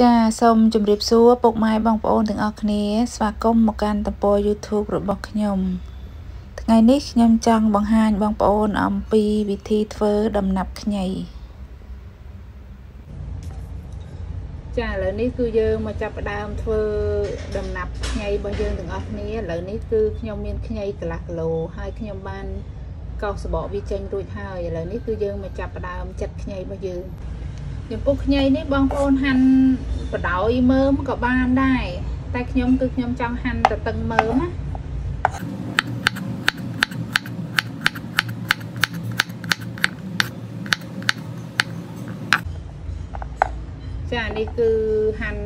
ចាសូមជម្រាបសួរពុកម៉ែបងប្អូនទាំងអស់គ្នា ស្វាគមន៍មកកាន់ទំព័រ YouTube របស់ខ្ញុំ ថ្ងៃនេះខ្ញុំចង់បង្ហាញបងប្អូនអំពីវិធីធ្វើដំណាប់ខ្ញីចាឥឡូវនេះគឺយើងមកចាប់ផ្ដើមធ្វើដំណាប់ខ្ញីរបស់យើងទាំងអស់គ្នាឥឡូវនេះគឺខ្ញុំមានខ្ញីកន្លះគីឡូហើយខ្ញុំបានកោសសបកវាចេញរួចហើយឥឡូវនេះគឺយើងមកចាប់ផ្ដើមចិតខ្ញីរបស់យើងចំពោះខ្ញីនេះបងប្អូនហាន់ បដោយមើមក៏បានដែរតែខ្ញុំគឺខ្ញុំចង់ហាន់ទៅតឹងមើមណាចានេះគឺហាន់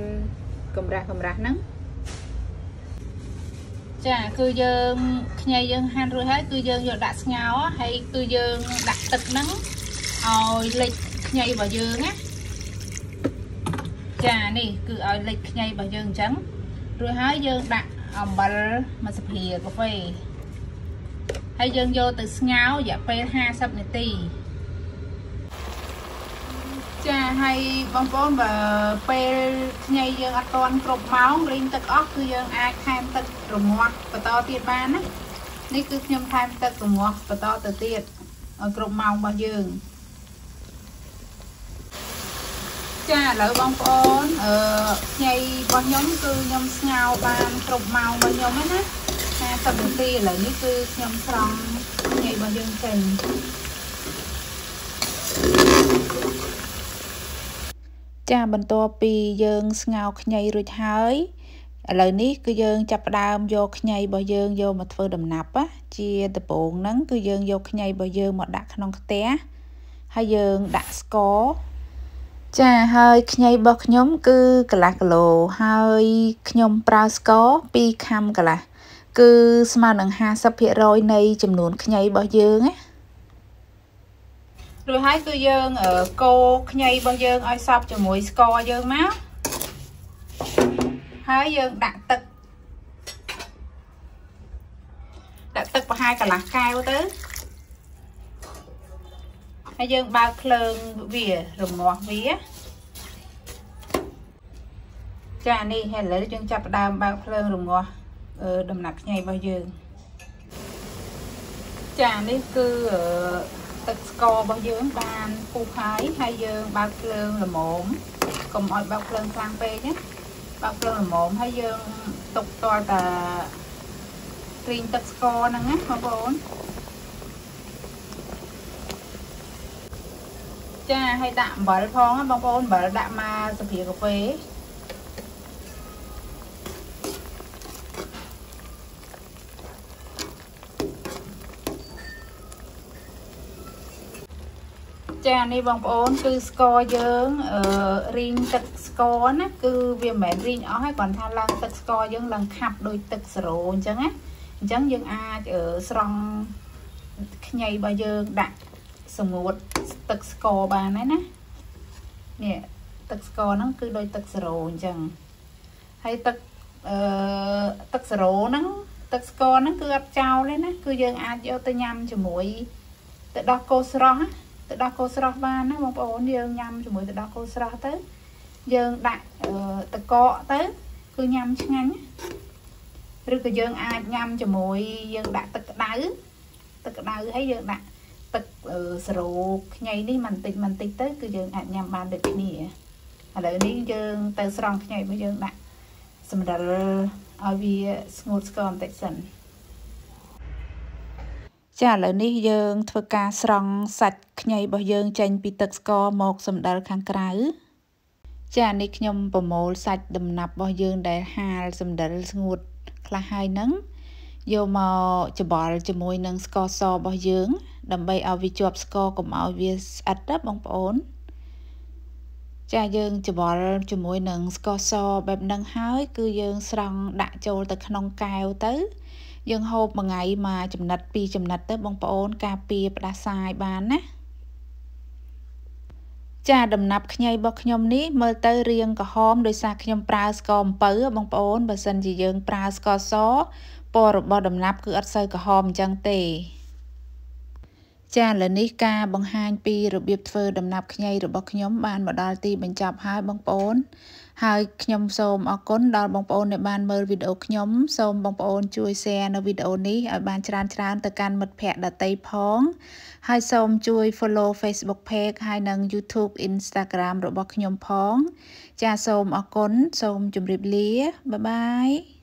កម្រាស់កម្រាស់ហ្នឹងចាគឺយើងខ្ញីយើងហាន់រួចហើយគឺយើងយកដាក់ស្ងោរហើយគឺយើងដាក់ទឹកហ្នឹងឲ្យលិចខ្ញីរបស់យើងណា ចានេះគឺឲ្យលិចខ្ញីរបស់យើងអញ្ចឹងរួចហើយយើងដាក់អំបិលមួយស្ព្រាកាហ្វេហើយយើងយកទៅស្ងោររយៈពេល50នាទីចាហើយបងប្អូនបើពេលខ្ញីយើងអត់ទាន់គ្រប់ម៉ោងរីងទឹកអស់គឺយើងអាចថែមទឹករងាស់បន្តទៀតបានណានេះគឺខ្ញុំថែមទឹករងាស់បន្តទៅទៀតឲ្យគ្រប់ម៉ោងរបស់យើង ចាឥឡូវបងប្អូនអឺខ្ញីរបស់ខ្ញុំគឺខ្ញុំស្ងោរបានគ្រប់ម៉ោងរបស់ខ្ញុំហ្នឹងណា50នាទីឥឡូវនេះគឺខ្ញុំស្រង់ខ្ញីរបស់យើងចេញចាបន្ទាប់ពីយើងស្ងោរខ្ញីរួចហើយឥឡូវនេះគឺយើងចាប់ផ្ដើមយកខ្ញីរបស់យើងយកមកធ្វើដំណាប់ណាជាដំបូងហ្នឹងគឺយើងយកខ្ញីរបស់យើងមកដាក់ក្នុងខ្ទះហើយយើងដាក់ស្ករ ចាហើយខ្ញីរបស់ខ្ញុំ គឺកន្លះគីឡូហើយខ្ញុំប្រើស្ករ2ខាំកន្លះគឺស្មើនឹង50%នៃចំនួនខ្ញីរបស់យើងណារួចហើយគឺយើងកូរខ្ញីរបស់យើងឲ្យសព្វជាមួយស្ករយើងមកហើយយើងដាក់ទឹកដាក់ទឹកប្រហែលកន្លះកែវទៅ ហើយយើងបើកភ្លើងវារមាស់វាចានេះហើយឥឡូវយើងចាប់ផ្ដើមបើកភ្លើងរងាស់ដំណាប់ខ្ញីរបស់យើងចានេះគឺទឹកស្កររបស់យើងបានពុះហើយហើយយើងបើកភ្លើងល្មមកុំឲ្យបើកភ្លើងខ្លាំងពេកណាបើកភ្លើងល្មមហើយយើងទុកតតែព្រីងទឹកស្ករហ្នឹងណាបងប្អូន ចាហើយដាក់អំបិលផងបងប្អូនអំបិលដាក់មកសភាកាហ្វេចានេះបងប្អូនគឺស្ករយើងអឺរីងទឹកស្ករណាគឺវាមិនមែនរីងអស់ទេគ្រាន់ថាឡើងទឹកស្ករយើងឡើងខាប់ដូចទឹកសេរ៉ូអញ្ចឹងណាអញ្ចឹងយើងអាចស្រង់ខ្ញីរបស់យើងដាក់ សម្ងួតទឹកស្ករបានហើយណានេះទឹកស្ករហ្នឹងគឺដូចទឹកសេរ៉ូអញ្ចឹងហើយទឹកអឺទឹកសេរ៉ូហ្នឹងទឹកស្ករហ្នឹងគឺអត់ចោលទេណាគឺយើងអាចយកទៅញ៉ាំជាមួយទៅដោះគោស្រស់ទៅដោះគោស្រស់បានណាបងប្អូនយើងញ៉ាំជាមួយទៅដោះគោស្រស់ទៅយើងដាក់តកកទៅគឺញ៉ាំឆ្ងាញ់ឬក៏យើងអាចញ៉ាំជាមួយយើងដាក់ទឹកក្តៅទឹកក្តៅហើយយើងដាក់ ទឹកសេរ៉ូខ្ញីនេះបន្តិចបន្តិចទៅគឺយើងអាចញ៉ាំបានដូចគ្នាឥឡូវនេះយើងទៅស្រង់ខ្ញីរបស់យើងដាក់សម្រិលឲ្យវាស្ងួតស្ករបន្តិចសិនចាឥឡូវនេះយើងធ្វើការស្រង់សាច់ខ្ញីរបស់យើងចេញពីទឹកស្ករមកសម្ដិលខាងក្រៅចានេះខ្ញុំប្រមូលសាច់ដំណាប់របស់យើងដែលហាលសម្ដិលស្ងួតខ្លះហើយហ្នឹង យកមកច្បល់ជាមួយនឹងស្ករសរបស់យើង ដើម្បីឲ្យវាជាប់ស្ករកុំឲ្យវាស្អិតណាបងប្អូន ចាយើងច្បល់ជាមួយនឹងស្ករសបែបហ្នឹងហើយ គឺយើងស្រង់ដាក់ចូលទៅក្នុងកែវទៅ យើងហូបមួយថ្ងៃមកចំណិតពីរចំណិតទៅបងប្អូន ការពារផ្ដាសាយបានណា ចាដំណាប់ខ្ញីរបស់ខ្ញុំនេះមើលទៅរាងក្រហមដោយសារខ្ញុំប្រើស្ករអំពៅបងប្អូនបើសិនជាយើងប្រើស្ករសពណ៌របស់ដំណាប់គឺអត់សូវក្រហមអញ្ចឹងទេ ចាឥឡូវនេះការបង្ហាញពីរបៀបធ្វើដំណាប់ខ្ញីរបស់ខ្ញុំបានមកដល់ទីបញ្ចប់ហើយបងប្អូន ហើយខ្ញុំសូមអរគុណដល់បងប្អូនដែលបានមើលវីដេអូខ្ញុំសូមបងប្អូនជួយ share នៅវីដេអូនេះឲ្យបានច្រើនច្រើនទៅកាន់មិត្តភ័ក្តិដទៃផង ហើយសូមជួយ follow Facebook page ហើយនិង YouTube Instagram របស់ខ្ញុំផង ចាសូមអរគុណសូមជម្រាបលាបាយបាយ